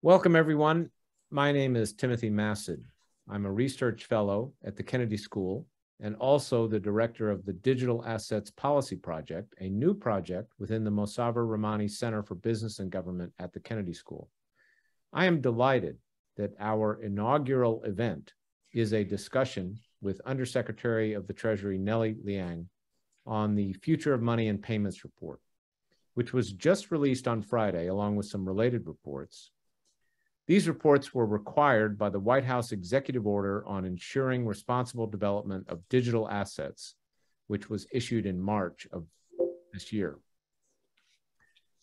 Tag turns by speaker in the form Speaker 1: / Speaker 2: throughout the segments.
Speaker 1: Welcome, everyone. My name is Timothy Massad. I'm a research fellow at the Kennedy School and also the director of the Digital Assets Policy Project, a new project within the Mossavar Rahmani Center for Business and Government at the Kennedy School. I am delighted that our inaugural event is a discussion with Undersecretary of the Treasury Nellie Liang on the Future of Money and Payments report, which was just released on Friday along with some related reports these reports were required by the White House executive order on ensuring responsible development of digital assets, which was issued in March of this year.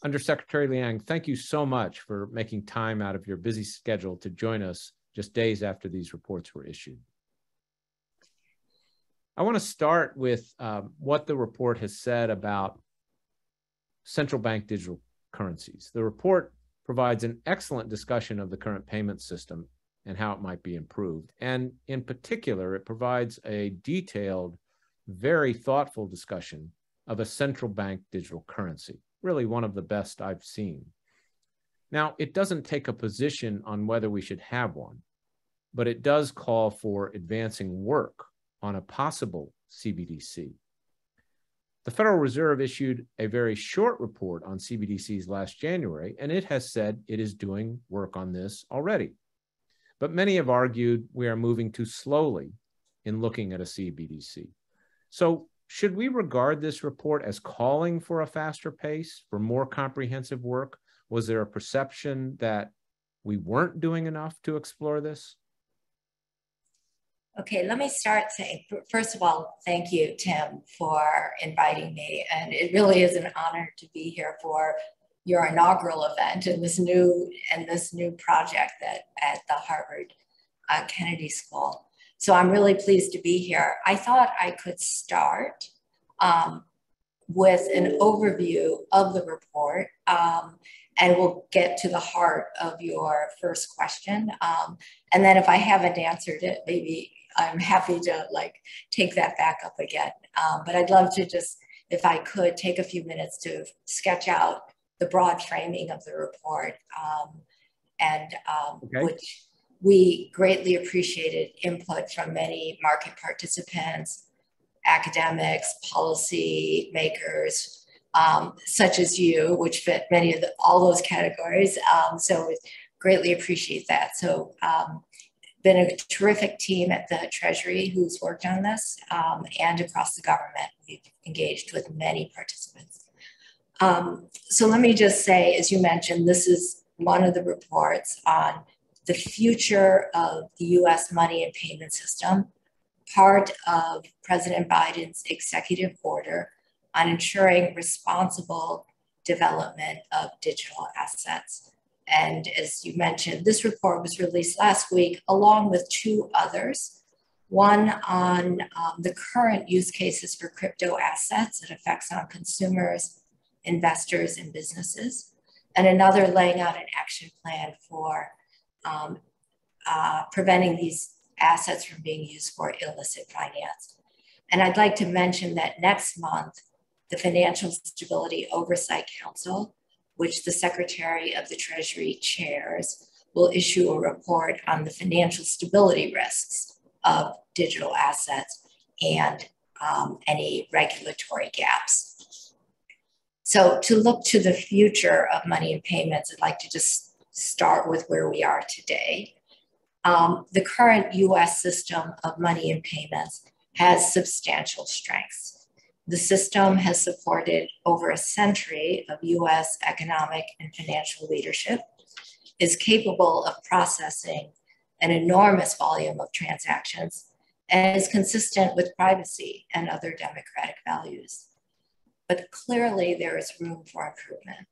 Speaker 1: Undersecretary Liang, thank you so much for making time out of your busy schedule to join us just days after these reports were issued. I want to start with um, what the report has said about central bank digital currencies. The report provides an excellent discussion of the current payment system and how it might be improved. And in particular, it provides a detailed, very thoughtful discussion of a central bank digital currency, really one of the best I've seen. Now, it doesn't take a position on whether we should have one, but it does call for advancing work on a possible CBDC. The Federal Reserve issued a very short report on CBDCs last January, and it has said it is doing work on this already. But many have argued we are moving too slowly in looking at a CBDC. So, should we regard this report as calling for a faster pace, for more comprehensive work? Was there a perception that we weren't doing enough to explore this?
Speaker 2: Okay, let me start saying, first of all, thank you, Tim, for inviting me. And it really is an honor to be here for your inaugural event and this new and this new project that at the Harvard uh, Kennedy School. So I'm really pleased to be here. I thought I could start um, with an overview of the report um, and we'll get to the heart of your first question. Um, and then if I haven't answered it, maybe I'm happy to like take that back up again. Um, but I'd love to just, if I could, take a few minutes to sketch out the broad framing of the report, um, and um, okay. which we greatly appreciated input from many market participants, academics, policy makers, um, such as you, which fit many of the, all those categories. Um, so greatly appreciate that. So um, been a terrific team at the Treasury who's worked on this um, and across the government. We've engaged with many participants. Um, so let me just say, as you mentioned, this is one of the reports on the future of the US money and payment system, part of President Biden's executive order on ensuring responsible development of digital assets. And as you mentioned, this report was released last week along with two others. One on um, the current use cases for crypto assets and effects on consumers, investors, and businesses, and another laying out an action plan for um, uh, preventing these assets from being used for illicit finance. And I'd like to mention that next month, the Financial Stability Oversight Council which the Secretary of the Treasury chairs, will issue a report on the financial stability risks of digital assets and um, any regulatory gaps. So to look to the future of money and payments, I'd like to just start with where we are today. Um, the current US system of money and payments has substantial strengths. The system has supported over a century of US economic and financial leadership, is capable of processing an enormous volume of transactions, and is consistent with privacy and other democratic values. But clearly, there is room for improvement.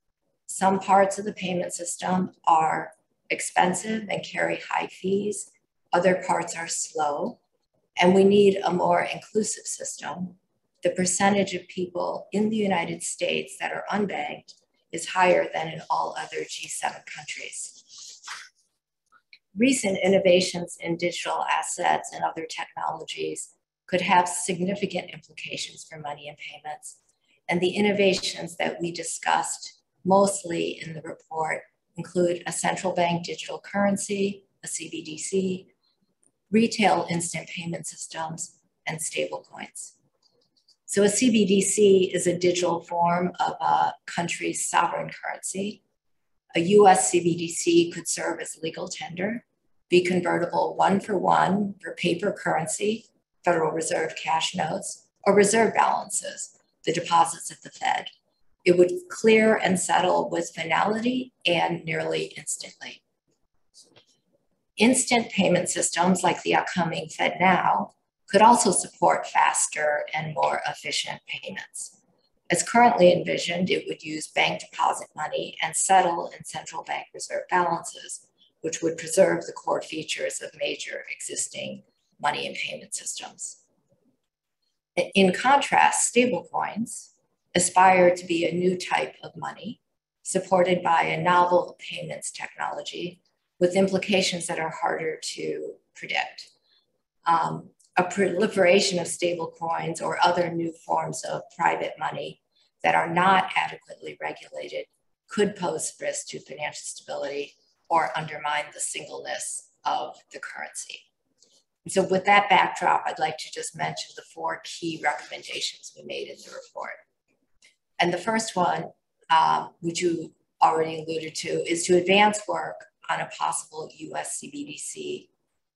Speaker 2: Some parts of the payment system are expensive and carry high fees, other parts are slow, and we need a more inclusive system the percentage of people in the United States that are unbanked is higher than in all other G7 countries. Recent innovations in digital assets and other technologies could have significant implications for money and payments. And the innovations that we discussed mostly in the report include a central bank digital currency, a CBDC, retail instant payment systems, and stablecoins. So a CBDC is a digital form of a country's sovereign currency. A US CBDC could serve as legal tender, be convertible one for one for paper currency, Federal Reserve cash notes, or reserve balances, the deposits at the Fed. It would clear and settle with finality and nearly instantly. Instant payment systems like the upcoming FedNow could also support faster and more efficient payments. As currently envisioned, it would use bank deposit money and settle in central bank reserve balances, which would preserve the core features of major existing money and payment systems. In contrast, stablecoins aspire to be a new type of money supported by a novel payments technology with implications that are harder to predict. Um, a proliferation of stablecoins or other new forms of private money that are not adequately regulated could pose risk to financial stability or undermine the singleness of the currency. So with that backdrop, I'd like to just mention the four key recommendations we made in the report. And the first one, um, which you already alluded to, is to advance work on a possible US CBDC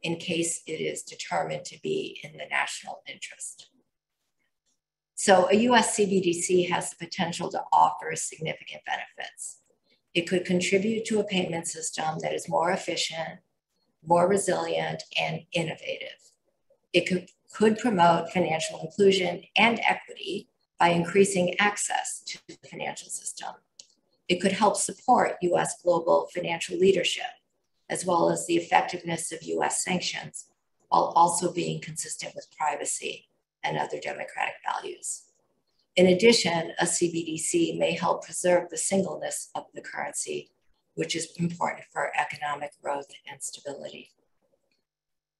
Speaker 2: in case it is determined to be in the national interest. So a US CBDC has the potential to offer significant benefits. It could contribute to a payment system that is more efficient, more resilient, and innovative. It could, could promote financial inclusion and equity by increasing access to the financial system. It could help support US global financial leadership as well as the effectiveness of US sanctions, while also being consistent with privacy and other democratic values. In addition, a CBDC may help preserve the singleness of the currency, which is important for economic growth and stability.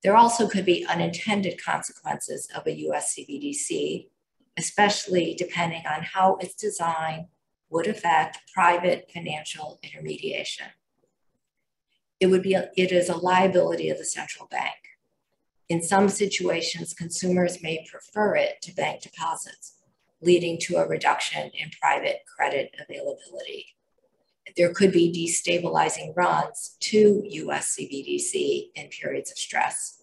Speaker 2: There also could be unintended consequences of a US CBDC, especially depending on how its design would affect private financial intermediation it would be a, it is a liability of the central bank. In some situations, consumers may prefer it to bank deposits, leading to a reduction in private credit availability. There could be destabilizing runs to US CBDC in periods of stress.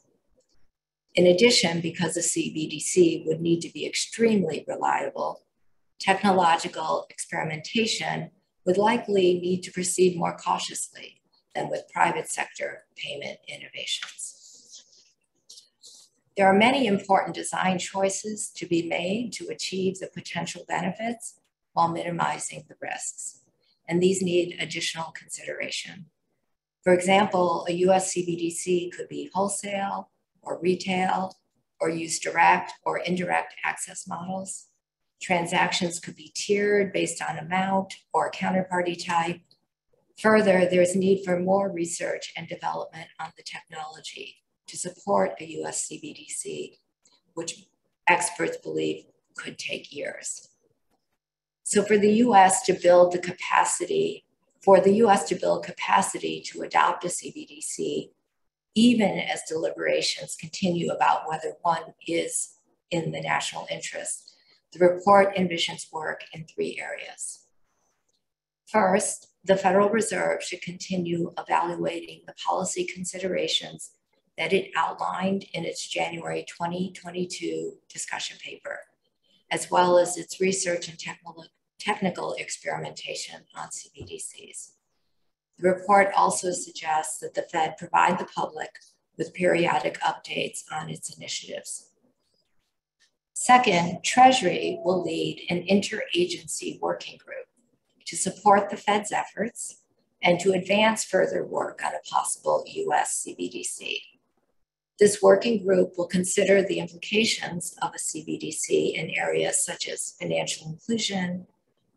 Speaker 2: In addition, because a CBDC would need to be extremely reliable, technological experimentation would likely need to proceed more cautiously than with private sector payment innovations. There are many important design choices to be made to achieve the potential benefits while minimizing the risks, and these need additional consideration. For example, a US CBDC could be wholesale or retail or use direct or indirect access models. Transactions could be tiered based on amount or counterparty type Further, there's need for more research and development on the technology to support a US CBDC, which experts believe could take years. So for the US to build the capacity, for the US to build capacity to adopt a CBDC, even as deliberations continue about whether one is in the national interest, the report envisions work in three areas. First, the Federal Reserve should continue evaluating the policy considerations that it outlined in its January 2022 discussion paper, as well as its research and technical, technical experimentation on CBDCs. The report also suggests that the Fed provide the public with periodic updates on its initiatives. Second, Treasury will lead an interagency working group to support the Fed's efforts and to advance further work on a possible US CBDC. This working group will consider the implications of a CBDC in areas such as financial inclusion,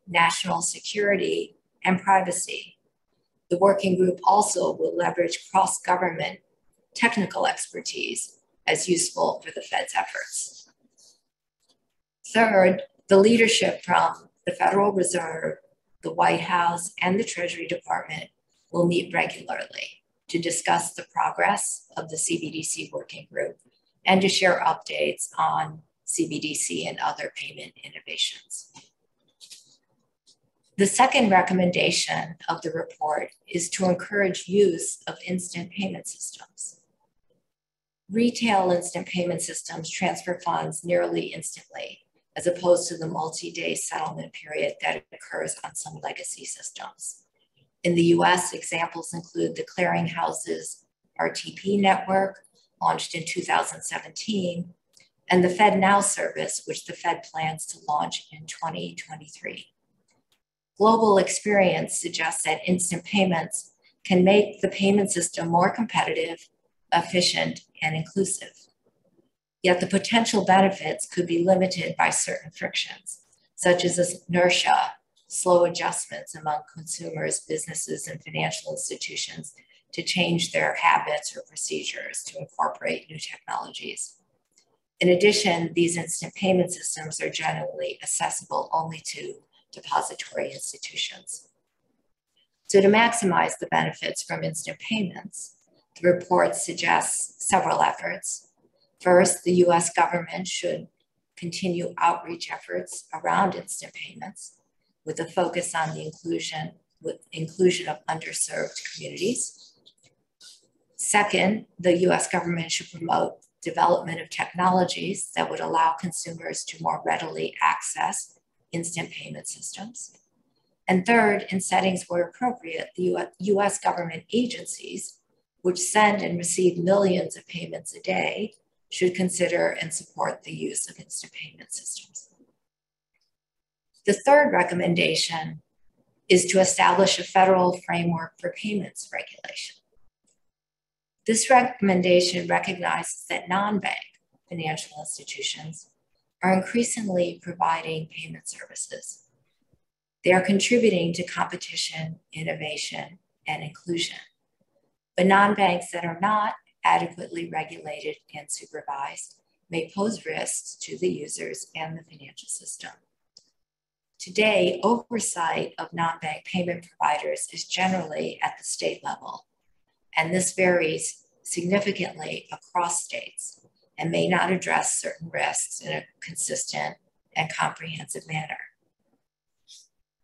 Speaker 2: national security, and privacy. The working group also will leverage cross government technical expertise as useful for the Fed's efforts. Third, the leadership from the Federal Reserve the White House, and the Treasury Department will meet regularly to discuss the progress of the CBDC working group and to share updates on CBDC and other payment innovations. The second recommendation of the report is to encourage use of instant payment systems. Retail instant payment systems transfer funds nearly instantly, as opposed to the multi day settlement period that occurs on some legacy systems. In the US, examples include the clearinghouse's RTP network, launched in 2017, and the FedNow service, which the Fed plans to launch in 2023. Global experience suggests that instant payments can make the payment system more competitive, efficient, and inclusive. Yet the potential benefits could be limited by certain frictions, such as inertia, slow adjustments among consumers, businesses, and financial institutions to change their habits or procedures to incorporate new technologies. In addition, these instant payment systems are generally accessible only to depository institutions. So to maximize the benefits from instant payments, the report suggests several efforts. First, the US government should continue outreach efforts around instant payments with a focus on the inclusion with inclusion of underserved communities. Second, the US government should promote development of technologies that would allow consumers to more readily access instant payment systems. And third, in settings where appropriate, the US government agencies, which send and receive millions of payments a day, should consider and support the use of instant payment systems. The third recommendation is to establish a federal framework for payments regulation. This recommendation recognizes that non bank financial institutions are increasingly providing payment services. They are contributing to competition, innovation, and inclusion. But non banks that are not adequately regulated and supervised may pose risks to the users and the financial system. Today, oversight of non bank payment providers is generally at the state level and this varies significantly across states and may not address certain risks in a consistent and comprehensive manner.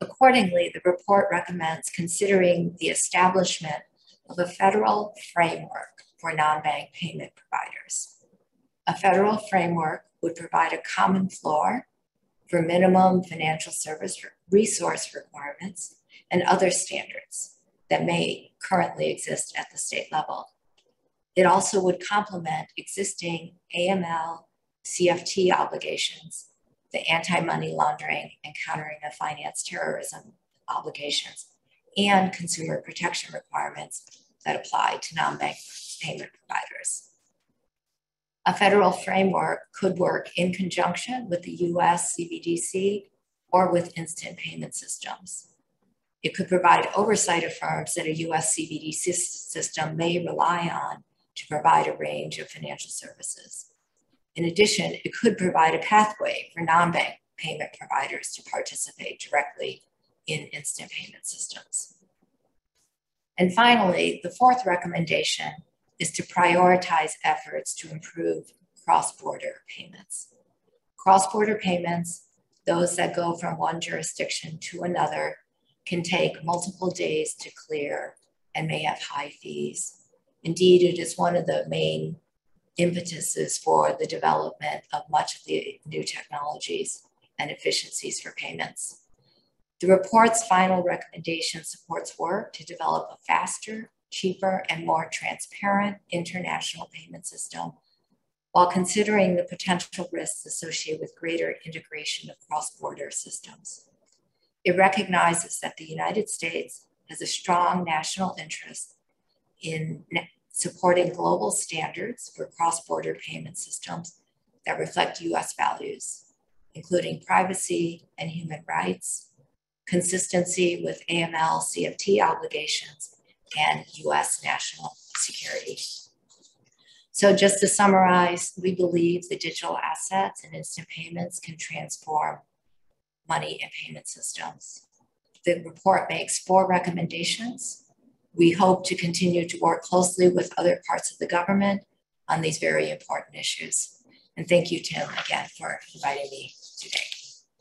Speaker 2: Accordingly, the report recommends considering the establishment of a federal framework for non bank payment providers. A federal framework would provide a common floor for minimum financial service resource requirements and other standards that may currently exist at the state level. It also would complement existing AML CFT obligations, the anti money laundering and countering of finance terrorism obligations, and consumer protection requirements that apply to non bank payment providers. A federal framework could work in conjunction with the US CBDC or with instant payment systems. It could provide oversight of firms that a US CBDC system may rely on to provide a range of financial services. In addition, it could provide a pathway for non bank payment providers to participate directly in instant payment systems. And finally, the fourth recommendation is to prioritize efforts to improve cross border payments. Cross border payments, those that go from one jurisdiction to another, can take multiple days to clear and may have high fees. Indeed, it is one of the main impetuses for the development of much of the new technologies and efficiencies for payments. The report's final recommendation supports work to develop a faster, cheaper, and more transparent international payment system while considering the potential risks associated with greater integration of cross border systems. It recognizes that the United States has a strong national interest in supporting global standards for cross border payment systems that reflect US values, including privacy and human rights, consistency with AML CFT obligations, and US national security. So, just to summarize, we believe the digital assets and instant payments can transform money and payment systems. The report makes four recommendations We hope to continue to work closely with other parts of the government on these very important issues. And thank you, Tim, again for inviting me today.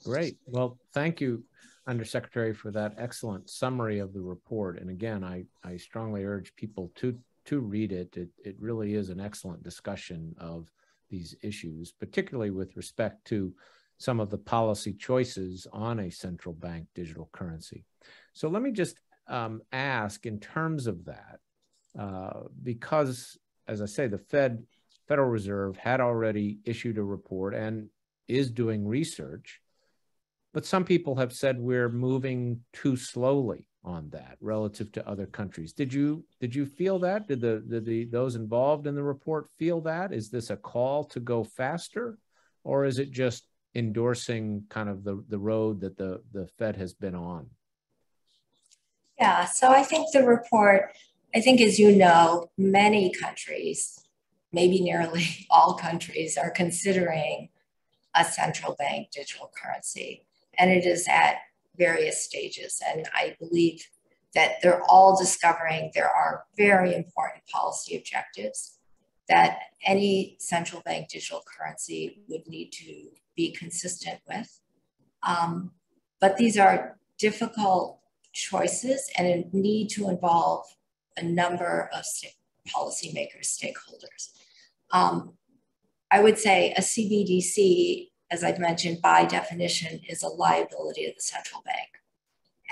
Speaker 1: Great. Well, thank you, Undersecretary, for that excellent summary of the report. And again, I, I strongly urge people to to read it. It it really is an excellent discussion of these issues, particularly with respect to some of the policy choices on a central bank digital currency. So let me just um, ask in terms of that, uh, because as I say, the Fed Federal Reserve had already issued a report and is doing research, but some people have said we're moving too slowly on that relative to other countries. Did you did you feel that? Did the, the those involved in the report feel that? Is this a call to go faster, or is it just endorsing kind of the, the road that the, the Fed has been on?
Speaker 2: Yeah, so I think the report, I think as you know, many countries maybe nearly all countries are considering a central bank digital currency. And it is at various stages. And I believe that they're all discovering there are very important policy objectives that any central bank digital currency would need to be consistent with. Um, but these are difficult choices and need to involve a number of st- policymakers, stakeholders. Um, I would say a CBDC, as I've mentioned, by definition, is a liability of the central bank.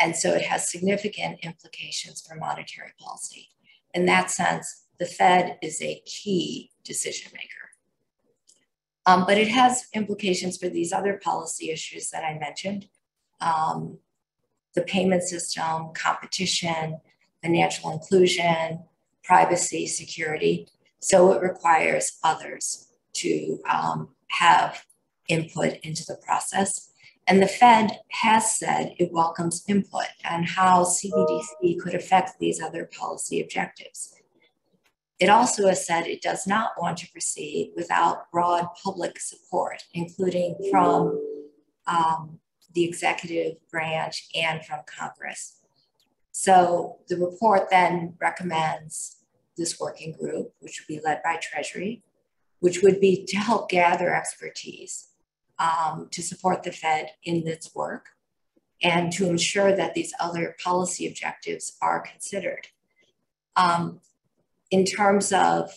Speaker 2: And so it has significant implications for monetary policy. In that sense, the Fed is a key decision maker. Um, but it has implications for these other policy issues that I mentioned um, the payment system, competition, financial inclusion, privacy, security. So it requires others to um, have input into the process. And the Fed has said it welcomes input on how CBDC could affect these other policy objectives. It also has said it does not want to proceed without broad public support, including from um, the executive branch and from Congress. So the report then recommends this working group, which would be led by Treasury, which would be to help gather expertise um, to support the Fed in its work and to ensure that these other policy objectives are considered. Um, in terms of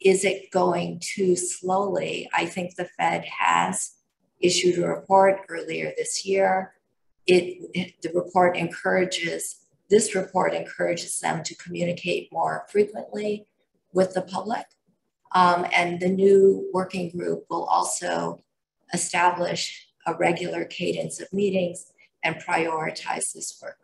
Speaker 2: is it going too slowly? I think the Fed has issued a report earlier this year. It, it the report encourages this report encourages them to communicate more frequently with the public. Um, and the new working group will also establish a regular cadence of meetings and prioritize this work.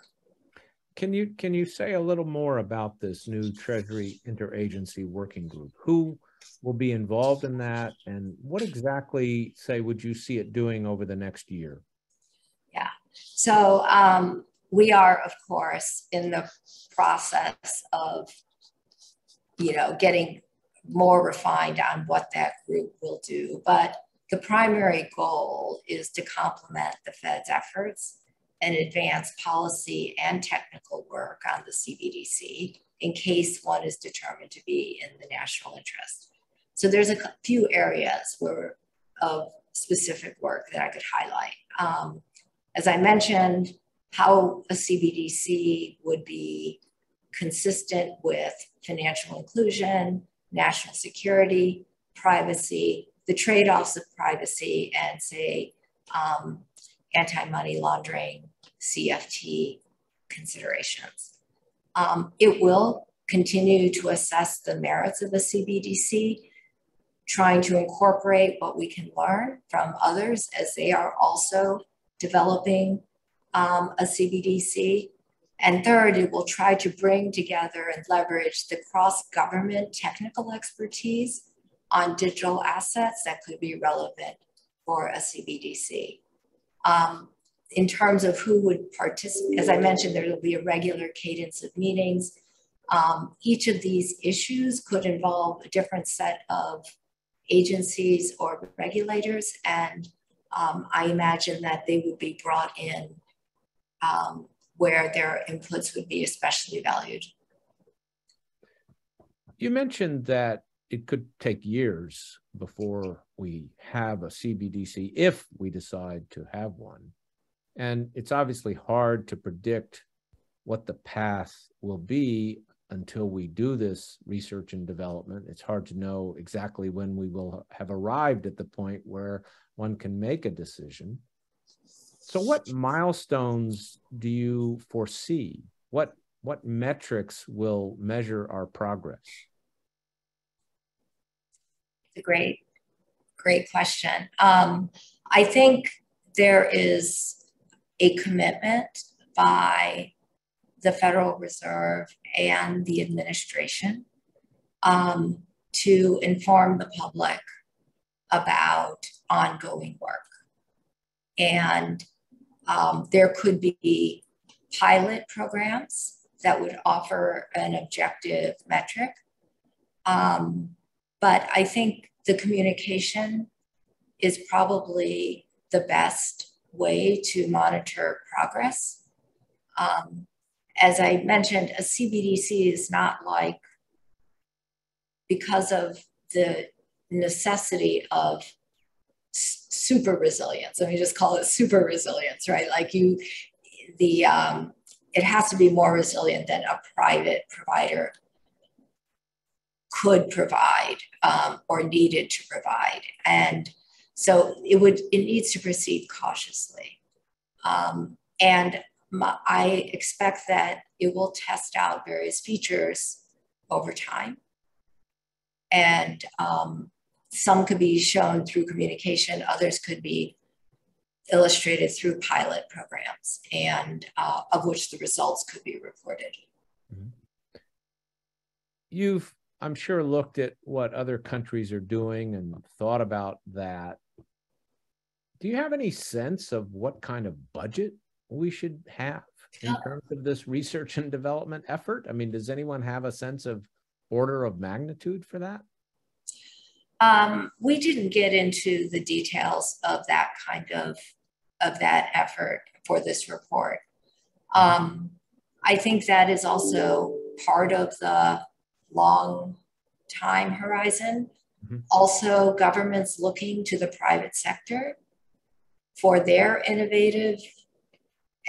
Speaker 1: Can you can you say a little more about this new Treasury Interagency Working Group? Who will be involved in that, and what exactly, say, would you see it doing over the next year?
Speaker 2: Yeah. So um, we are, of course, in the process of, you know, getting more refined on what that group will do. But the primary goal is to complement the Fed's efforts and advance policy and technical work on the CBDC in case one is determined to be in the national interest. So there's a few areas where of specific work that I could highlight. Um, as I mentioned, how a CBDC would be consistent with financial inclusion, national security, privacy, the trade offs of privacy, and say um, anti money laundering, CFT considerations. Um, it will continue to assess the merits of the CBDC, trying to incorporate what we can learn from others as they are also developing um, a CBDC. And third, it will try to bring together and leverage the cross government technical expertise on digital assets that could be relevant for a CBDC. Um, in terms of who would participate, as I mentioned, there will be a regular cadence of meetings. Um, each of these issues could involve a different set of agencies or regulators, and um, I imagine that they would be brought in um, where their inputs would be especially valued.
Speaker 1: You mentioned that it could take years before we have a CBDC if we decide to have one. And it's obviously hard to predict what the path will be until we do this research and development. It's hard to know exactly when we will have arrived at the point where one can make a decision. So, what milestones do you foresee? What what metrics will measure our progress?
Speaker 2: A great, great question. Um, I think there is a commitment by the Federal Reserve and the administration um, to inform the public about ongoing work. And um, there could be pilot programs that would offer an objective metric. Um, but I think the communication is probably the best way to monitor progress. Um, as I mentioned, a CBDC is not like, because of the necessity of super resilience. Let me just call it super resilience, right? Like you, the um, it has to be more resilient than a private provider could provide um, or needed to provide. And so it would it needs to proceed cautiously. Um, and my, I expect that it will test out various features over time. And um, some could be shown through communication, others could be illustrated through pilot programs, and uh, of which the results could be reported. Mm-hmm.
Speaker 1: You've I'm sure looked at what other countries are doing and thought about that. Do you have any sense of what kind of budget we should have in terms of this research and development effort? I mean, does anyone have a sense of order of magnitude for that?
Speaker 2: Um, we didn't get into the details of that kind of of that effort for this report. Um, I think that is also part of the long time horizon. Mm-hmm. Also, governments looking to the private sector for their innovative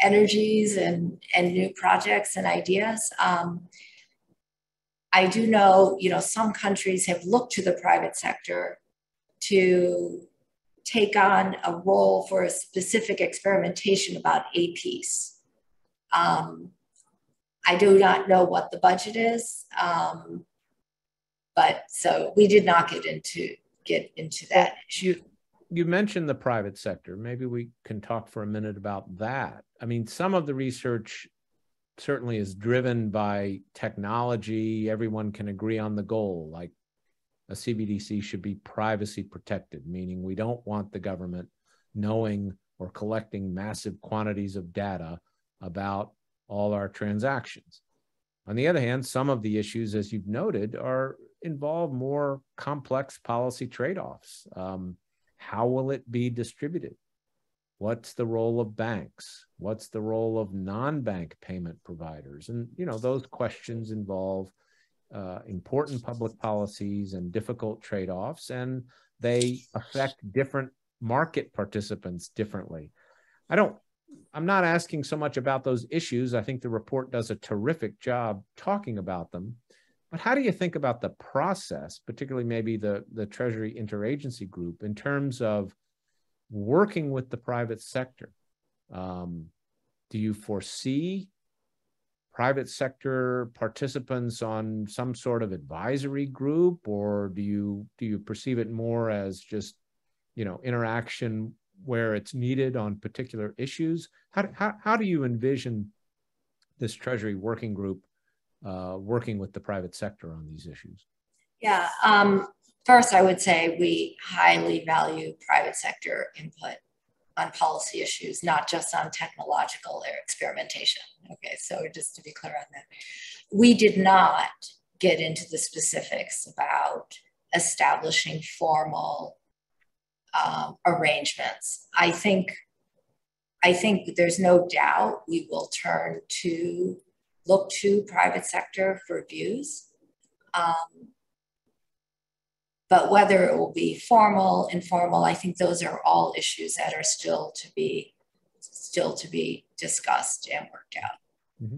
Speaker 2: energies and, and new projects and ideas. Um, I do know, you know, some countries have looked to the private sector to take on a role for a specific experimentation about a piece. Um, I do not know what the budget is, um, but so we did not get into get into that
Speaker 1: You, you mentioned the private sector. Maybe we can talk for a minute about that. I mean, some of the research certainly is driven by technology. Everyone can agree on the goal, like a CBDC should be privacy protected, meaning we don't want the government knowing or collecting massive quantities of data about all our transactions. On the other hand, some of the issues, as you've noted, are involve more complex policy trade-offs. Um, how will it be distributed? What's the role of banks? What's the role of non-bank payment providers? And you know those questions involve uh, important public policies and difficult trade-offs, and they affect different market participants differently. I don't I'm not asking so much about those issues. I think the report does a terrific job talking about them. But how do you think about the process, particularly maybe the, the Treasury Interagency Group, in terms of working with the private sector? Um, do you foresee private sector participants on some sort of advisory group, or do you do you perceive it more as just you know interaction where it's needed on particular issues? How, how, how do you envision this Treasury working group uh, working with the private sector on these issues?
Speaker 2: Yeah, um, first, I would say we highly value private sector input on policy issues, not just on technological experimentation. Okay, so just to be clear on that, we did not get into the specifics about establishing formal um, arrangements. I think I think there's no doubt we will turn to look to private sector for views. Um, but whether it will be formal, informal, I think those are all issues that are still to be still to be discussed and worked out. Mm-hmm.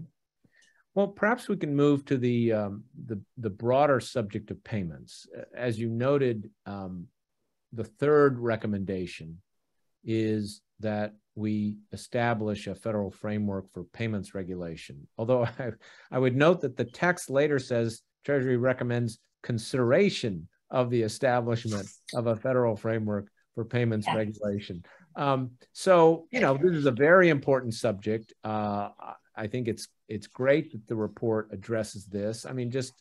Speaker 1: Well, perhaps we can move to the um, the, the broader subject of payments. As you noted, um, the third recommendation is that we establish a federal framework for payments regulation. Although I, I would note that the text later says Treasury recommends consideration of the establishment of a federal framework for payments yeah. regulation. Um, so, you know, this is a very important subject. Uh, I think it's it's great that the report addresses this. I mean, just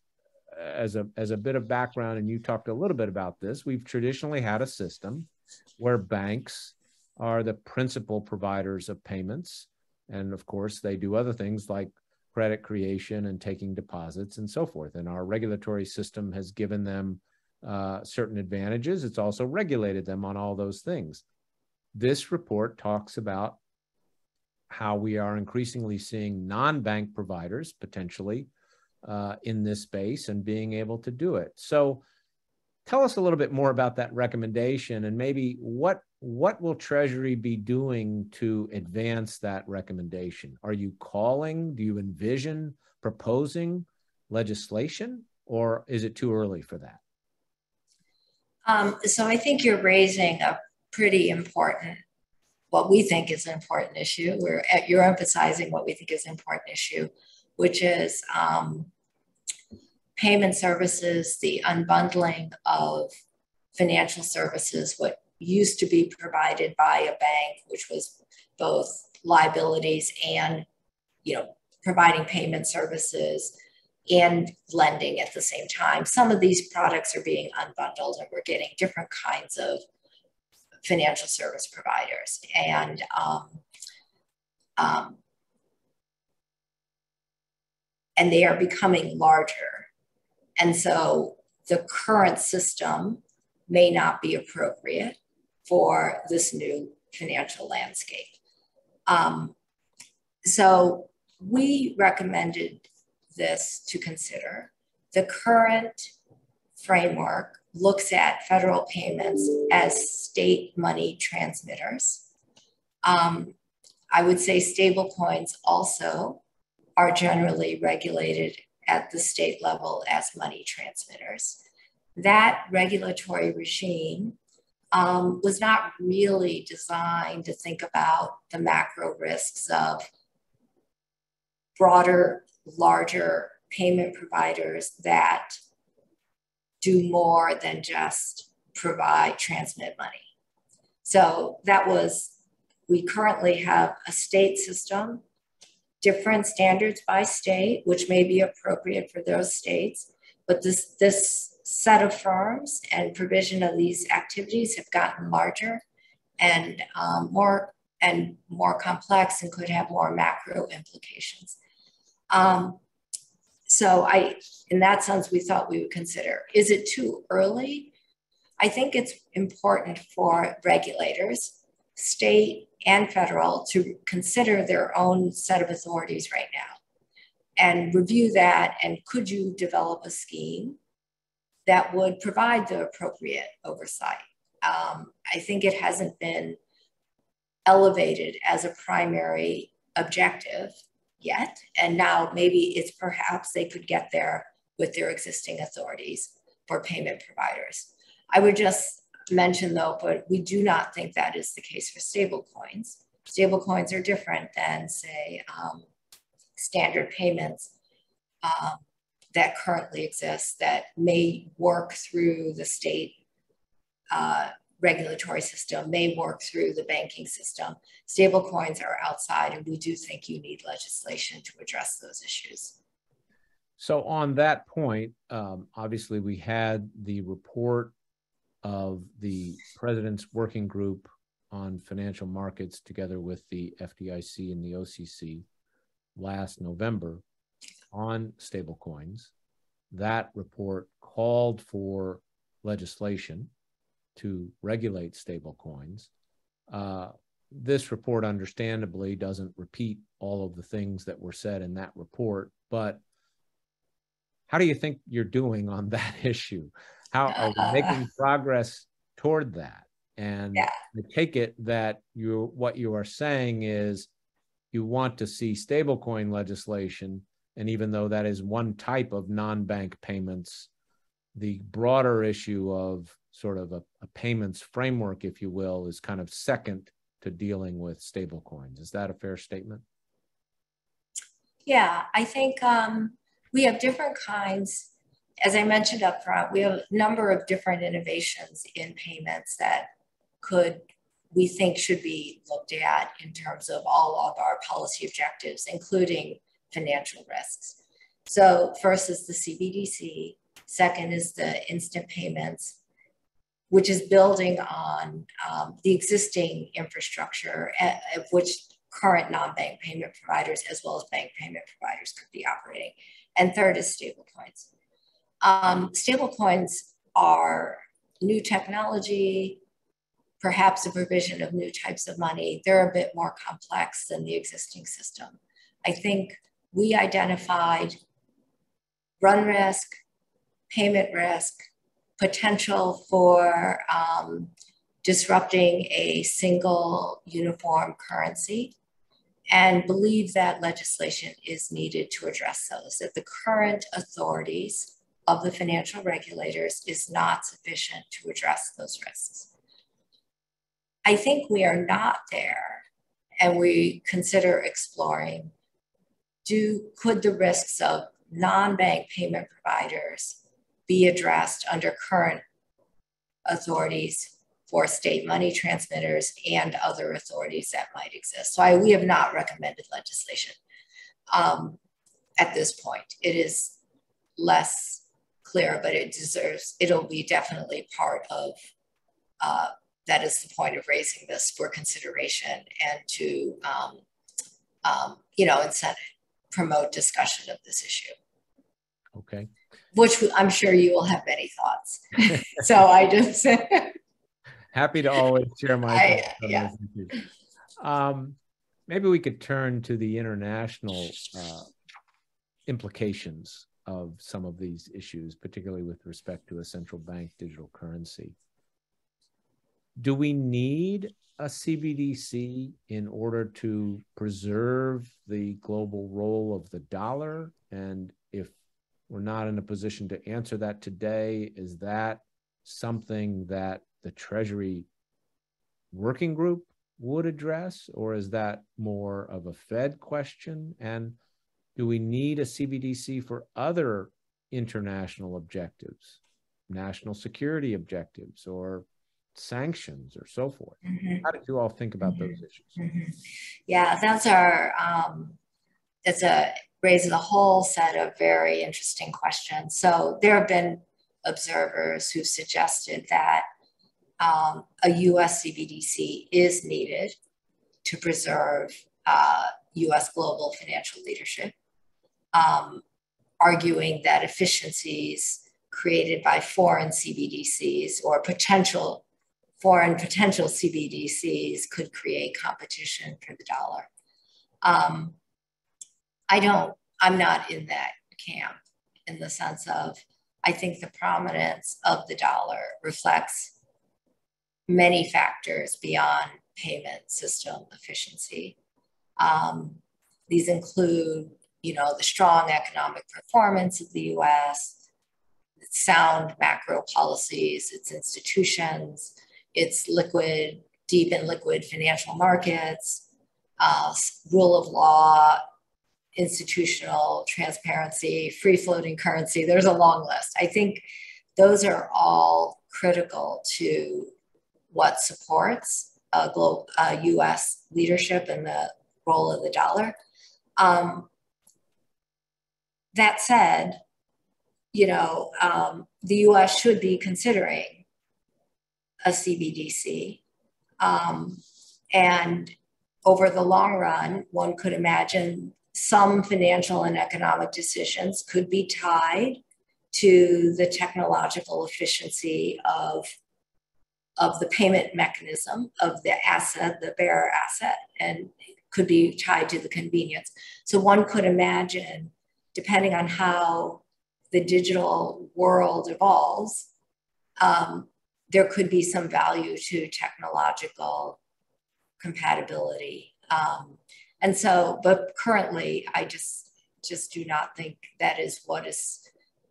Speaker 1: as a as a bit of background, and you talked a little bit about this. We've traditionally had a system where banks are the principal providers of payments, and of course, they do other things like credit creation and taking deposits and so forth. And our regulatory system has given them uh, certain advantages. It's also regulated them on all those things. This report talks about how we are increasingly seeing non-bank providers potentially uh, in this space and being able to do it. So tell us a little bit more about that recommendation and maybe what what will treasury be doing to advance that recommendation are you calling do you envision proposing legislation or is it too early for that
Speaker 2: um, so i think you're raising a pretty important what we think is an important issue. We're at, you're emphasizing what we think is an important issue, which is um, payment services, the unbundling of financial services, what used to be provided by a bank, which was both liabilities and, you know, providing payment services and lending at the same time. Some of these products are being unbundled and we're getting different kinds of financial service providers. And um, um, and they are becoming larger. And so the current system may not be appropriate for this new financial landscape. Um, so we recommended this to consider. The current framework looks at federal payments as state money transmitters. Um, I would say stablecoins also are generally regulated at the state level as money transmitters. That regulatory regime um, was not really designed to think about the macro risks of broader, larger payment providers that do more than just provide transmit money. So that was, we currently have a state system, different standards by state, which may be appropriate for those states. But this, this set of firms and provision of these activities have gotten larger and um, more and more complex and could have more macro implications. Um, so I, in that sense, we thought we would consider. Is it too early? I think it's important for regulators, state and federal, to consider their own set of authorities right now and review that. And could you develop a scheme that would provide the appropriate oversight? Um, I think it hasn't been elevated as a primary objective yet. And now maybe it's perhaps they could get there with their existing authorities for payment providers. I would just mention though, but we do not think that is the case for stablecoins. Stablecoins are different than, say, um, standard payments um, that currently exist that may work through the state uh, regulatory system may work through the banking system. Stablecoins are outside, and we do think you need legislation to address those issues.
Speaker 1: So, on that point, um, obviously, we had the report of the president's working group on financial markets together with the FDIC and the OCC last November on stablecoins. That report called for legislation to regulate stablecoins. Uh, this report understandably doesn't repeat all of the things that were said in that report, but how do you think you're doing on that issue? How are we making progress toward that? And yeah. I take it that you what you are saying is you want to see stablecoin legislation, and even though that is one type of non-bank payments, the broader issue of sort of a, a payments framework, if you will, is kind of second to dealing with stablecoins. Is that a fair statement?
Speaker 2: Yeah, I think um, we have different kinds. As I mentioned up front, we have a number of different innovations in payments that could we think should be looked at in terms of all of our policy objectives, including financial risks. So first is the CBDC, second is the instant payments, which is building on um, the existing infrastructure at, at which current non-bank payment providers as well as bank payment providers could be operating. And third is stablecoins. Um, stablecoins are new technology, perhaps a provision of new types of money. They're a bit more complex than the existing system. I think we identified run risk, payment risk, potential for um, disrupting a single uniform currency and believe that legislation is needed to address those, that the current authorities of the financial regulators is not sufficient to address those risks. I think we are not there and we consider exploring do could the risks of non-bank payment providers be addressed under current authorities for state money transmitters and other authorities that might exist. So I, we have not recommended legislation um, at this point. It is less clear, but it deserves, it'll be definitely part of, uh, that is the point of raising this for consideration and to, um, um, you know, incent, promote discussion of this issue.
Speaker 1: Okay
Speaker 2: which I'm sure you will have many thoughts. so I just
Speaker 1: happy to always share my I, yeah. Um, maybe we could turn to the international uh, implications of some of these issues, particularly with respect to a central bank digital currency. Do we need a CBDC in order to preserve the global role of the dollar? And if we're not in a position to answer that today. Is that something that the Treasury working group would address, or is that more of a Fed question? And do we need a CBDC for other international objectives, national security objectives, or sanctions, or so forth? Mm-hmm. How did you all think about mm-hmm. those issues? Mm-hmm.
Speaker 2: Yeah, that's our um, that's a raises a whole set of very interesting questions. So there have been observers who suggested that um, a US CBDC is needed to preserve uh, US global financial leadership, um, arguing that efficiencies created by foreign CBDCs or potential foreign potential CBDCs could create competition for the dollar. Um, I don't, I'm not in that camp in the sense of I think the prominence of the dollar reflects many factors beyond payment system efficiency. Um, these include, you know, the strong economic performance of the U.S., sound macro policies, its institutions, its liquid, deep and liquid financial markets, uh, rule of law, institutional transparency, free floating currency. There's a long list. I think those are all critical to what supports global, uh, US leadership and the role of the dollar. Um, that said, you know, um, the US should be considering a CBDC. Um, and over the long run, one could imagine some financial and economic decisions could be tied to the technological efficiency of of the payment mechanism of the asset, the bearer asset, and could be tied to the convenience. So one could imagine, depending on how the digital world evolves, um, there could be some value to technological compatibility. Um, and so, but currently, I just just do not think that is what is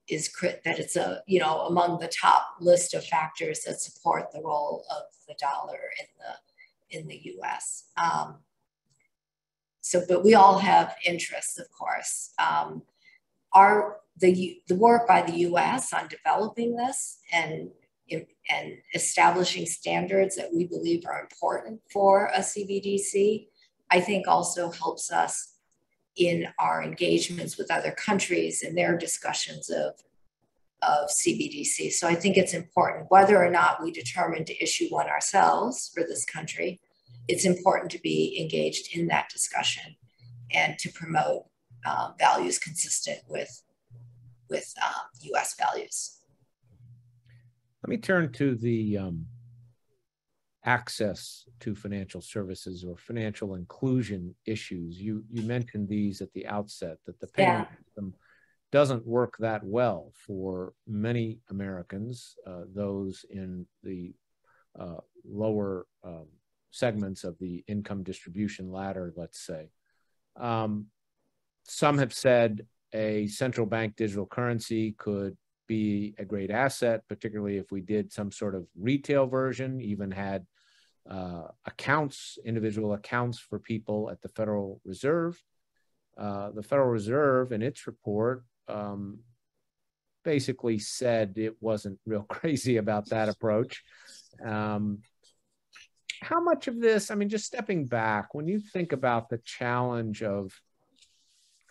Speaker 2: is crit that it's a you know among the top list of factors that support the role of the dollar in the in the U.S. Um, so, but we all have interests, of course. Um, our the the work by the U.S. on developing this and and establishing standards that we believe are important for a CBDC, I think also helps us in our engagements with other countries and their discussions of, of CBDC. So I think it's important, whether or not we determine to issue one ourselves for this country, it's important to be engaged in that discussion and to promote uh, values consistent with, with um, US values.
Speaker 1: Let me turn to the um, access to financial services or financial inclusion issues. You you mentioned these at the outset that the payment yeah. system doesn't work that well for many Americans, uh, those in the uh, lower um, segments of the income distribution ladder, let's say. Um, some have said a central bank digital currency could be a great asset, particularly if we did some sort of retail version, even had uh, accounts, individual accounts for people at the Federal Reserve. Uh, the Federal Reserve, in its report, um, basically said it wasn't real crazy about that approach. Um, how much of this, I mean, just stepping back, when you think about the challenge of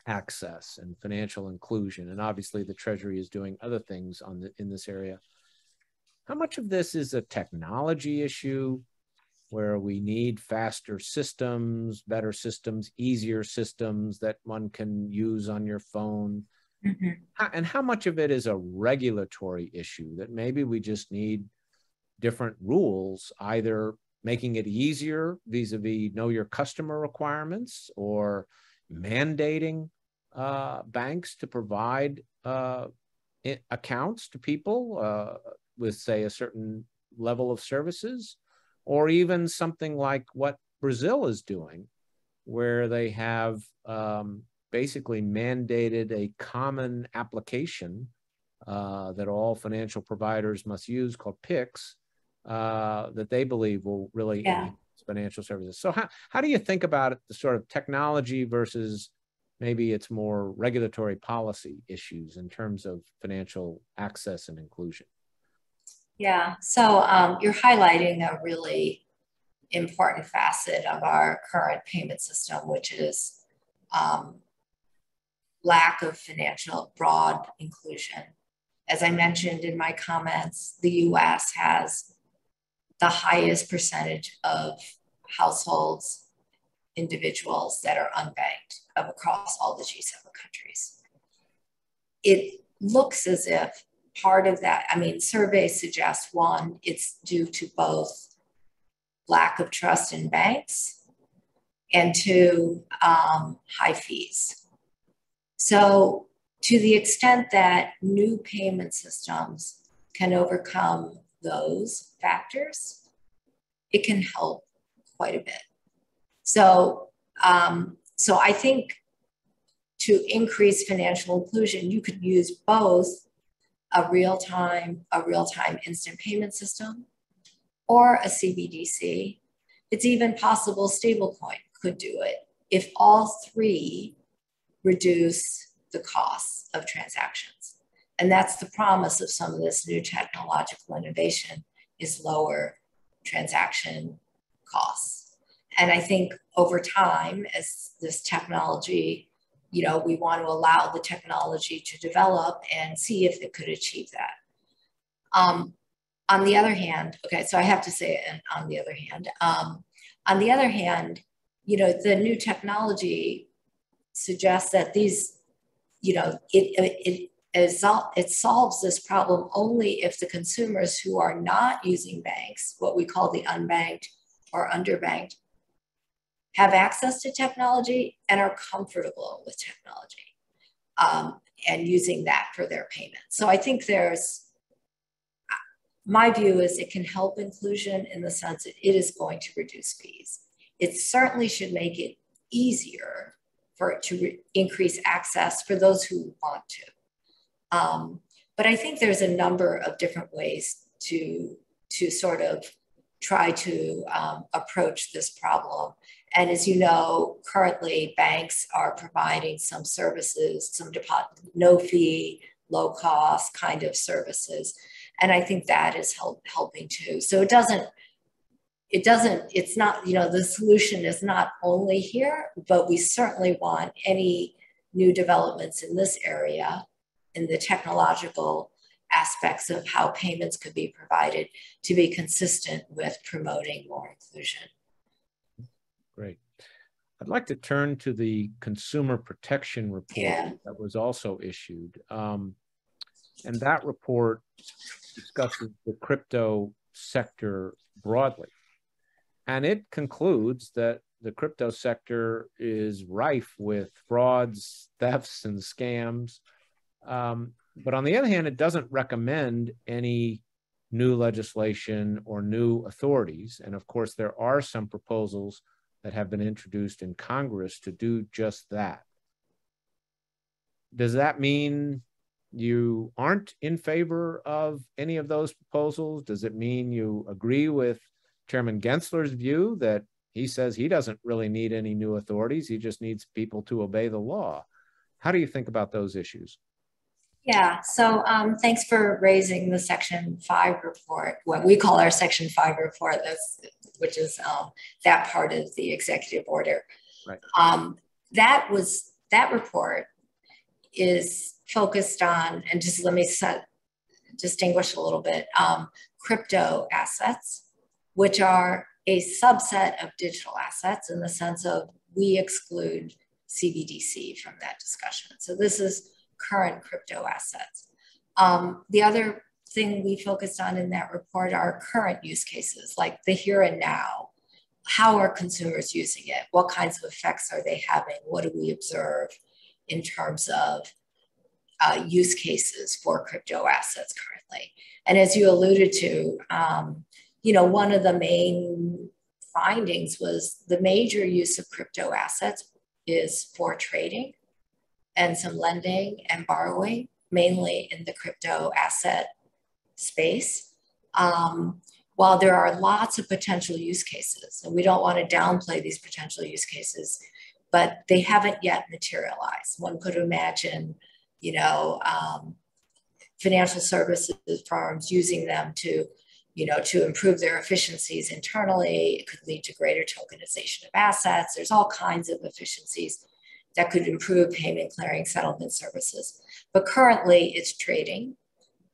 Speaker 1: access and financial inclusion. And obviously, the Treasury is doing other things on the, in this area. How much of this is a technology issue where we need faster systems, better systems, easier systems that one can use on your phone? Mm-hmm. And how much of it is a regulatory issue that maybe we just need different rules, either making it easier vis a vis know your customer requirements or mandating uh, banks to provide uh, accounts to people uh, with, say, a certain level of services, or even something like what Brazil is doing, where they have um, basically mandated a common application uh, that all financial providers must use called PIX uh, that they believe will really yeah. financial services. So how, how do you think about it, the sort of technology versus maybe it's more regulatory policy issues in terms of financial access and inclusion.
Speaker 2: Yeah, so um, you're highlighting a really important facet of our current payment system, which is um, lack of financial broad inclusion. As I mentioned in my comments, the US has the highest percentage of households individuals that are unbanked of across all the G7 countries. It looks as if part of that, I mean, surveys suggest one, it's due to both lack of trust in banks and two, um, high fees. So, to the extent that new payment systems can overcome those factors, it can help quite a bit. So, um, so I think to increase financial inclusion, you could use both a real-time, a real-time instant payment system or a CBDC. It's even possible stablecoin could do it if all three reduce the costs of transactions. And that's the promise of some of this new technological innovation is lower transaction costs. And I think over time, as this technology, you know, we want to allow the technology to develop and see if it could achieve that. Um, on the other hand, okay, so I have to say, and on the other hand, um, on the other hand, you know, the new technology suggests that these, you know, it, it, it solves this problem only if the consumers who are not using banks, what we call the unbanked or underbanked, have access to technology and are comfortable with technology um, and using that for their payment. So I think there's, my view is it can help inclusion in the sense that it is going to reduce fees. It certainly should make it easier for it to increase access for those who want to. Um, but I think there's a number of different ways to, to sort of try to um, approach this problem. And as you know, currently banks are providing some services, some deposit, no fee, low cost kind of services. And I think that is help, helping too. So it doesn't, it doesn't, it's not, you know, the solution is not only here, but we certainly want any new developments in this area in the technological aspects of how payments could be provided to be consistent with promoting more inclusion.
Speaker 1: Great. I'd like to turn to the consumer protection report yeah. that was also issued. Um, and that report discusses the crypto sector broadly. And it concludes that the crypto sector is rife with frauds, thefts, and scams um, but on the other hand, it doesn't recommend any new legislation or new authorities. And of course, there are some proposals that have been introduced in Congress to do just that. Does that mean you aren't in favor of any of those proposals? Does it mean you agree with Chairman Gensler's view that he says he doesn't really need any new authorities, he just needs people to obey the law? How do you think about those issues?
Speaker 2: Yeah, so um, thanks for raising the Section 5 report, what we call our Section 5 report, that's, which is um, that part of the executive order. Right. Um, that was, that report is focused on, and just let me set, distinguish a little bit, um, crypto assets, which are a subset of digital assets in the sense of we exclude CBDC from that discussion. So this is current crypto assets. Um, the other thing we focused on in that report are current use cases, like the here and now. How are consumers using it? What kinds of effects are they having? What do we observe in terms of uh, use cases for crypto assets currently? And as you alluded to, um, you know, one of the main findings was the major use of crypto assets is for trading and some lending and borrowing, mainly in the crypto asset space. Um, while there are lots of potential use cases, and we don't want to downplay these potential use cases, but they haven't yet materialized. One could imagine, you know, um, financial services firms using them to, you know, to improve their efficiencies internally. It could lead to greater tokenization of assets. There's all kinds of efficiencies that could improve payment clearing settlement services. But currently it's trading,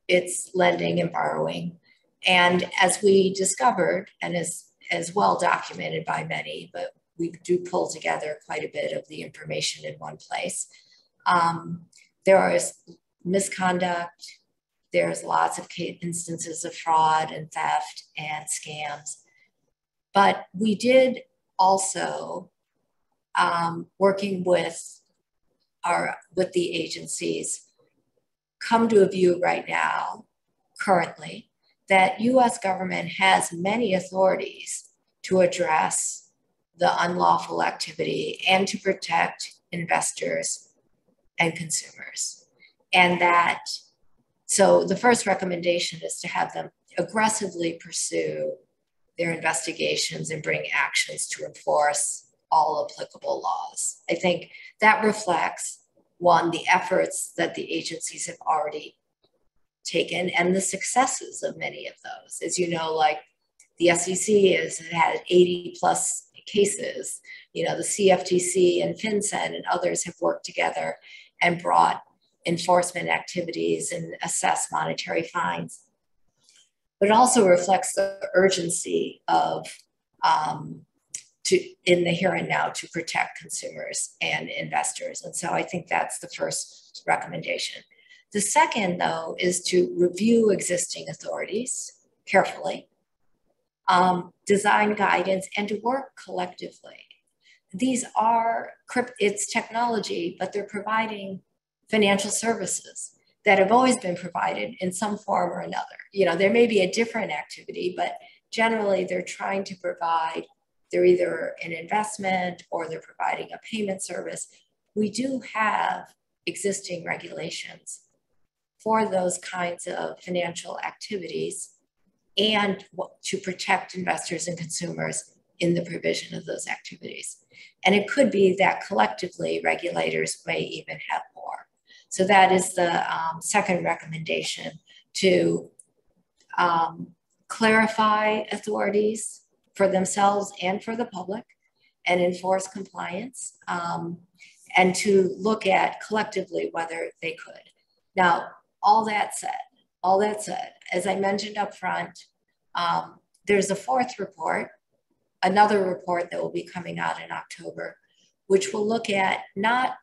Speaker 2: it's lending and borrowing. And as we discovered, and as, as well documented by many, but we do pull together quite a bit of the information in one place. Um, there is misconduct, there's lots of instances of fraud and theft and scams. But we did also um, working with our with the agencies come to a view right now currently that US government has many authorities to address the unlawful activity and to protect investors and consumers. And that so the first recommendation is to have them aggressively pursue their investigations and bring actions to enforce all applicable laws. I think that reflects one, the efforts that the agencies have already taken and the successes of many of those. As you know, like the SEC has had 80 plus cases. You know, the CFTC and FinCEN and others have worked together and brought enforcement activities and assess monetary fines. But it also reflects the urgency of um, to in the here and now to protect consumers and investors. And so I think that's the first recommendation. The second, though, is to review existing authorities carefully, um, design guidance, and to work collectively. These are, it's technology, but they're providing financial services that have always been provided in some form or another. You know, there may be a different activity, but generally they're trying to provide, they're either an investment or they're providing a payment service. We do have existing regulations for those kinds of financial activities and to protect investors and consumers in the provision of those activities. And it could be that collectively regulators may even have more. So that is the um, second recommendation to um, clarify authorities for themselves and for the public and enforce compliance um, and to look at collectively whether they could. Now, all that said, all that said, as I mentioned up front, um, there's a fourth report, another report that will be coming out in October, which will look at not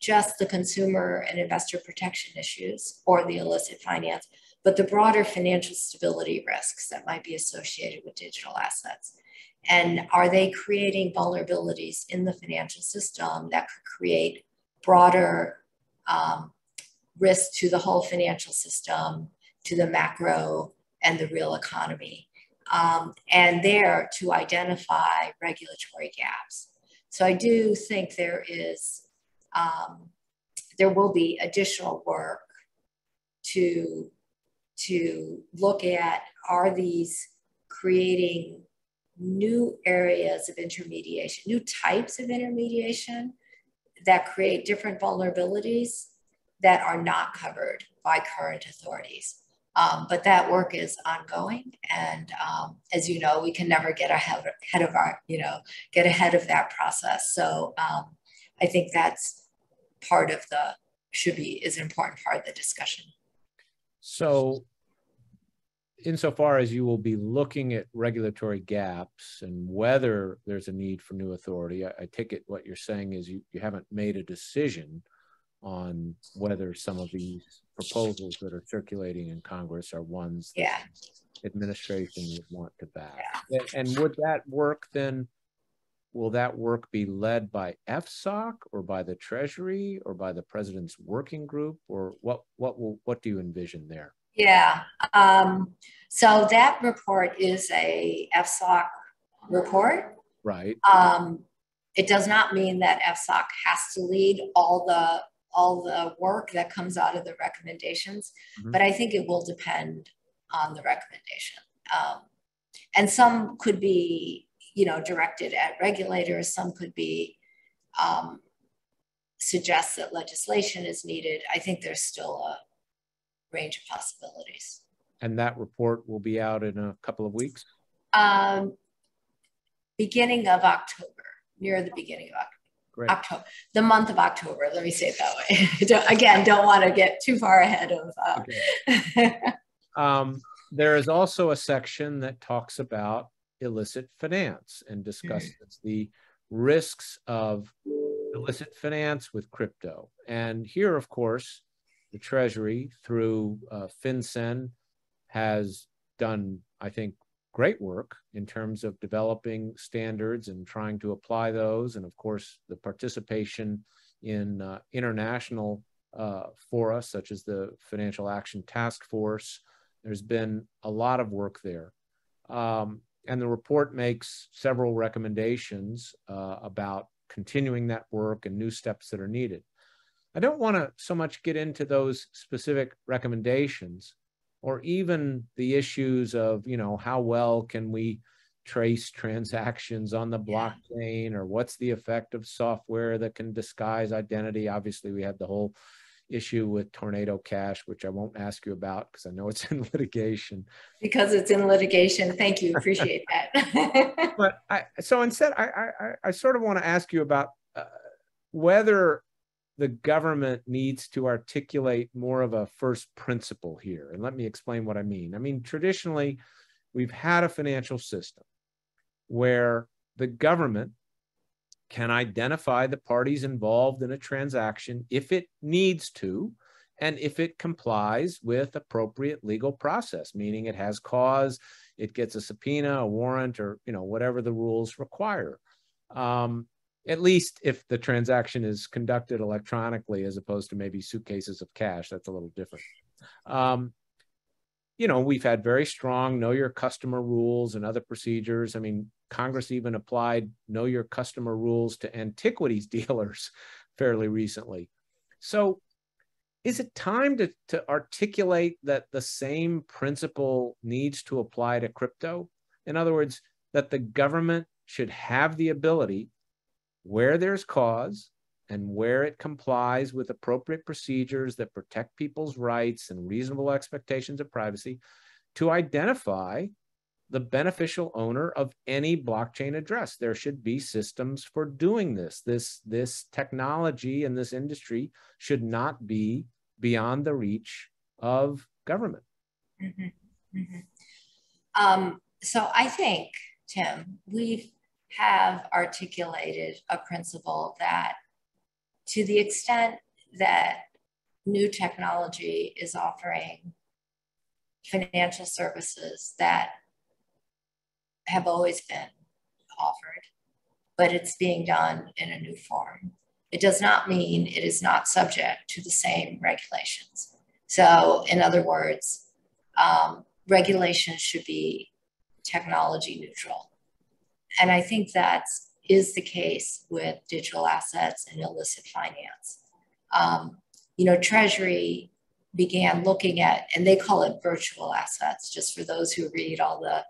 Speaker 2: just the consumer and investor protection issues or the illicit finance, but the broader financial stability risks that might be associated with digital assets. And are they creating vulnerabilities in the financial system that could create broader um, risk to the whole financial system, to the macro and the real economy? Um, and there to identify regulatory gaps. So I do think there is, um, there will be additional work to to look at are these creating new areas of intermediation, new types of intermediation that create different vulnerabilities that are not covered by current authorities. Um, but that work is ongoing, and um, as you know, we can never get ahead, of our, you know, get ahead of that process. So um, I think that's part of the should be is an important part of the discussion.
Speaker 1: So insofar as you will be looking at regulatory gaps and whether there's a need for new authority, I, I, take it what you're saying is you, you haven't made a decision on whether some of these proposals that are circulating in Congress are ones
Speaker 2: yeah.
Speaker 1: administration would want to back. Yeah. And, and would that work then? Will that work be led by FSOC or by the Treasury or by the President's Working Group, or what? What will what do you envision there?
Speaker 2: Yeah. Um, so that report is a FSOC report.
Speaker 1: Right.
Speaker 2: Um, it does not mean that FSOC has to lead all the all the work that comes out of the recommendations, mm-hmm. but I think it will depend on the recommendation. Um, and some could be, you know, directed at regulators. Some could be um, suggest that legislation is needed. I think there's still a range of possibilities.
Speaker 1: And that report will be out in a couple of weeks?
Speaker 2: Um, beginning of October, near the beginning of October. Great. October, the month of October. Let me say it that way. don't, again, don't want to get too far ahead of. Uh,
Speaker 1: okay. um, there is also a section that talks about illicit finance and discusses mm. the risks of illicit finance with crypto. And here, of course, the Treasury through uh, FinCEN has done, I think, great work in terms of developing standards and trying to apply those. And of course, the participation in uh, international uh, fora, such as the Financial Action Task Force. There's been a lot of work there. Um, and the report makes several recommendations uh, about continuing that work and new steps that are needed. I don't want to so much get into those specific recommendations or even the issues of, you know, how well can we trace transactions on the blockchain or what's the effect of software that can disguise identity. Obviously, we had the whole issue with Tornado Cash, which I won't ask you about because I know it's in litigation.
Speaker 2: Because it's in litigation. Thank you. Appreciate
Speaker 1: that. but I, so instead, I, I, I sort of want to ask you about uh, whether the government needs to articulate more of a first principle here. And let me explain what I mean. I mean, traditionally, we've had a financial system where the government can identify the parties involved in a transaction if it needs to and if it complies with appropriate legal process, meaning it has cause, it gets a subpoena, a warrant, or you know whatever the rules require. Um, at least if the transaction is conducted electronically as opposed to maybe suitcases of cash, that's a little different. Um, you know, we've had very strong know your customer rules and other procedures. I mean, Congress even applied know your customer rules to antiquities dealers fairly recently. So is it time to, to articulate that the same principle needs to apply to crypto? In other words, that the government should have the ability, where there's cause and where it complies with appropriate procedures that protect people's rights and reasonable expectations of privacy, to identify the beneficial owner of any blockchain address. There should be systems for doing this. This, this technology and this industry should not be beyond the reach of government. Mm-hmm.
Speaker 2: Mm-hmm. Um, so I think, Tim, we have articulated a principle that to the extent that new technology is offering financial services that have always been offered, but it's being done in a new form. It does not mean it is not subject to the same regulations. So, in other words, um, regulations should be technology neutral. And I think that is the case with digital assets and illicit finance. Um, you know, Treasury began looking at, and they call it virtual assets, just for those who read all the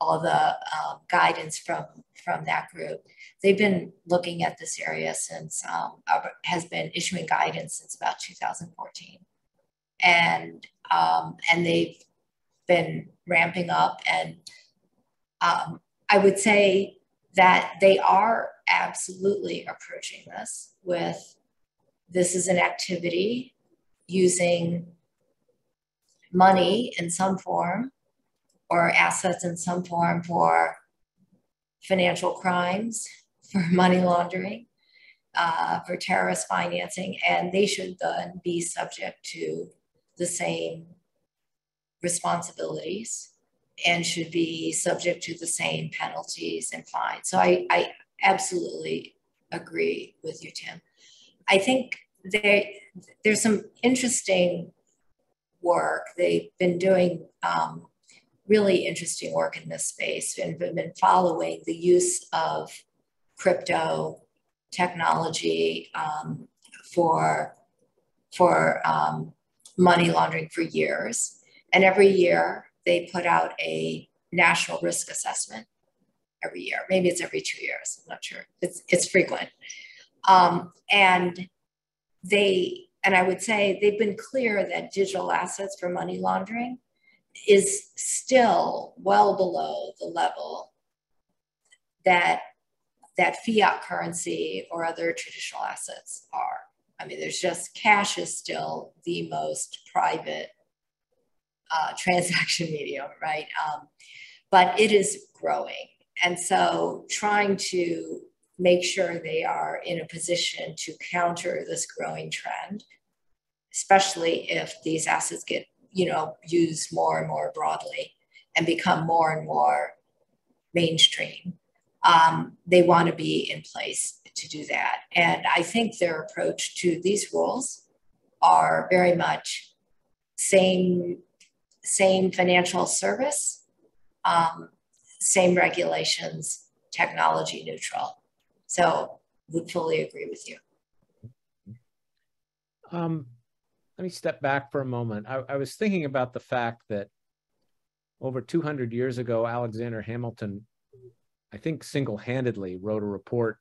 Speaker 2: all the um, guidance from from that group. They've been looking at this area since um, has been issuing guidance since about 2014, and um, and they've been ramping up. And um, I would say that they are absolutely approaching this with this is an activity using money in some form or assets in some form for financial crimes, for money laundering, uh, for terrorist financing, and they should then be subject to the same responsibilities and should be subject to the same penalties and fines. So I, I absolutely agree with you, Tim. I think there, there's some interesting work. They've been doing um, really interesting work in this space and we've been following the use of crypto technology um, for, for um, money laundering for years. And every year they put out a national risk assessment every year. Maybe it's every two years. I'm not sure. It's, it's frequent. Um, and they, and I would say they've been clear that digital assets for money laundering is still well below the level that that fiat currency or other traditional assets are. I mean, there's just cash is still the most private uh, transaction medium, right? Um, but it is growing. And so trying to make sure they are in a position to counter this growing trend, especially if these assets get you know, used more and more broadly and become more and more mainstream. Um, they want to be in place to do that. And I think their approach to these rules are very much same, same financial service, um, same regulations, technology neutral. So would fully agree with you.
Speaker 1: Um, let me step back for a moment. I, I was thinking about the fact that over 200 years ago, Alexander Hamilton, I think single handedly, wrote a report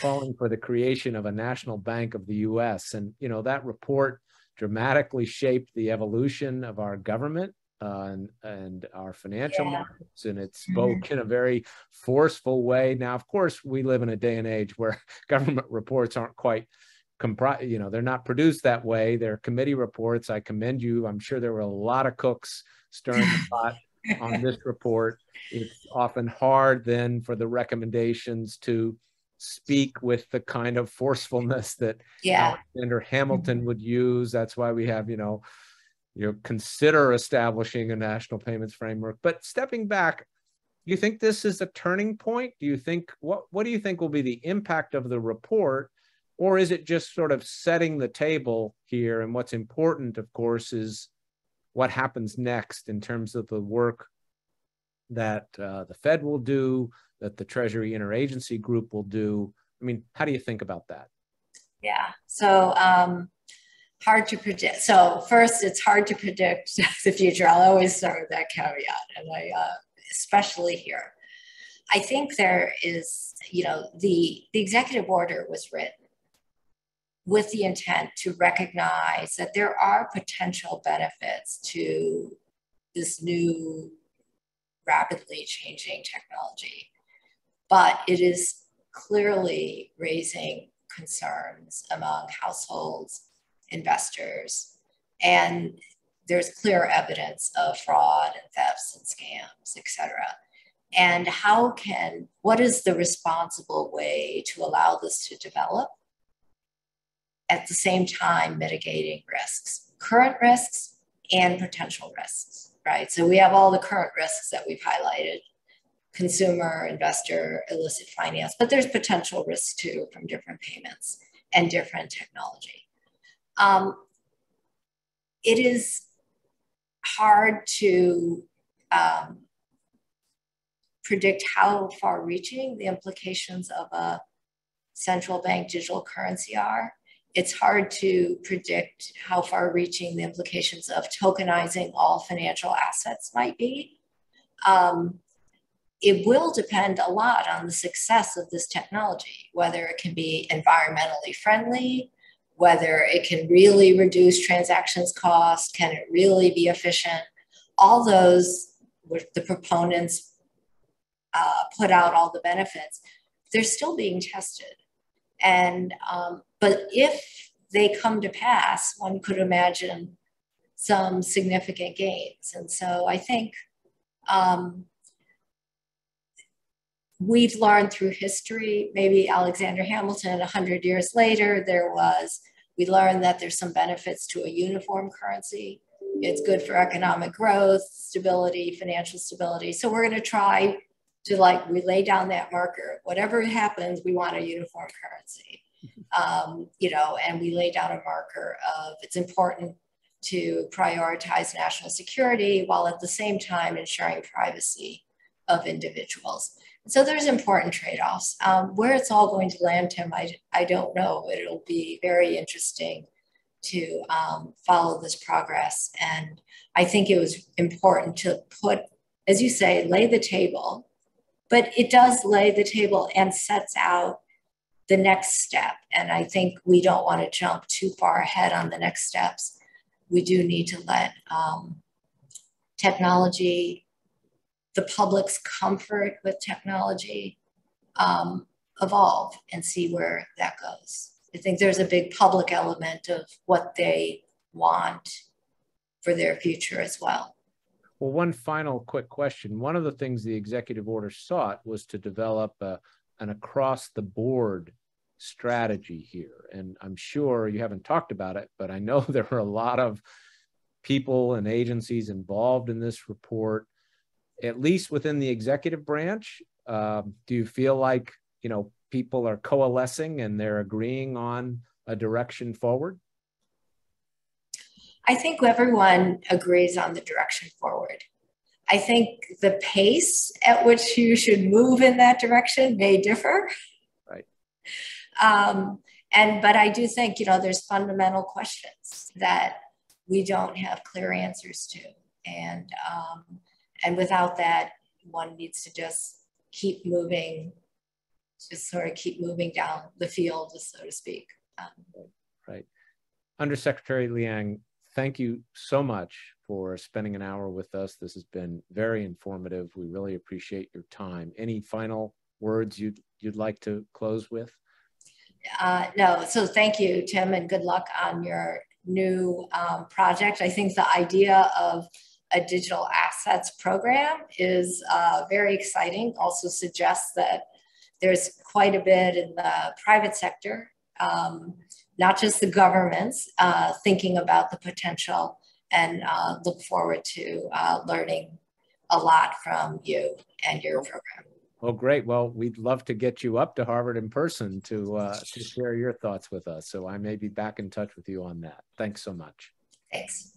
Speaker 1: calling for the creation of a national bank of the US. And, you know, that report dramatically shaped the evolution of our government uh, and, and our financial yeah. markets. And it spoke mm-hmm. in a very forceful way. Now, of course, we live in a day and age where government reports aren't quite compri- you know they're not produced that way they're committee reports i commend you i'm sure there were a lot of cooks stirring the pot on this report it's often hard then for the recommendations to speak with the kind of forcefulness that
Speaker 2: yeah.
Speaker 1: Alexander Hamilton mm-hmm. would use. That's why we have, you know, you know, consider establishing a national payments framework. But stepping back, do you think this is a turning point? Do you think what what do you think will be the impact of the report? Or is it just sort of setting the table here? And what's important, of course, is what happens next in terms of the work that uh, the Fed will do, that the Treasury Interagency Group will do. I mean, how do you think about that?
Speaker 2: Yeah. So um, hard to predict. So first, it's hard to predict the future. I'll always start with that caveat, and I uh, especially here. I think there is, you know, the the executive order was written with the intent to recognize that there are potential benefits to this new rapidly changing technology, but it is clearly raising concerns among households, investors, and there's clear evidence of fraud and thefts and scams, et cetera. And how can, what is the responsible way to allow this to develop? At the same time, mitigating risks, current risks and potential risks, right? So we have all the current risks that we've highlighted consumer, investor, illicit finance, but there's potential risks too from different payments and different technology. Um, it is hard to um, predict how far reaching the implications of a central bank digital currency are. It's hard to predict how far reaching the implications of tokenizing all financial assets might be. Um, it will depend a lot on the success of this technology, whether it can be environmentally friendly, whether it can really reduce transactions cost, can it really be efficient? All those, the proponents uh, put out all the benefits, they're still being tested. And, um, but if they come to pass, one could imagine some significant gains. And so I think um, we've learned through history, maybe Alexander Hamilton, 100 years later, there was, we learned that there's some benefits to a uniform currency. It's good for economic growth, stability, financial stability. So we're going to try to like, we lay down that marker. Whatever happens, we want a uniform currency. Um, you know, and we lay down a marker of it's important to prioritize national security while at the same time ensuring privacy of individuals. So there's important trade-offs. Um, where it's all going to land, Tim, I, I don't know. It'll be very interesting to um, follow this progress. And I think it was important to put, as you say, lay the table, but it does lay the table and sets out the next step. And I think we don't want to jump too far ahead on the next steps. We do need to let um, technology the public's comfort with technology um, evolve and see where that goes. I think there's a big public element of what they want for their future as well.
Speaker 1: Well, one final quick question. One of the things the executive order sought was to develop a, an across the board strategy here. And I'm sure you haven't talked about it, but I know there are a lot of people and agencies involved in this report at least within the executive branch? Um, do you feel like you know people are coalescing and they're agreeing on a direction forward?
Speaker 2: I think everyone agrees on the direction forward. I think the pace at which you should move in that direction may differ.
Speaker 1: Right.
Speaker 2: Um, and but I do think you know there's fundamental questions that we don't have clear answers to, and um, and without that, one needs to just keep moving, just sort of keep moving down the field, so to speak. Um,
Speaker 1: right. Undersecretary Liang, thank you so much for spending an hour with us. This has been very informative. We really appreciate your time. Any final words you'd you'd like to close with?
Speaker 2: Uh, no. So thank you, Tim, and good luck on your new um, project. I think the idea of a digital assets program is uh, very exciting. Also suggests that there's quite a bit in the private sector, um, not just the governments, uh, thinking about the potential and uh, look forward to uh, learning a lot from you and your program.
Speaker 1: Well, great. Well, we'd love to get you up to Harvard in person to uh, to share your thoughts with us. So I may be back in touch with you on that. Thanks so much.
Speaker 2: Thanks.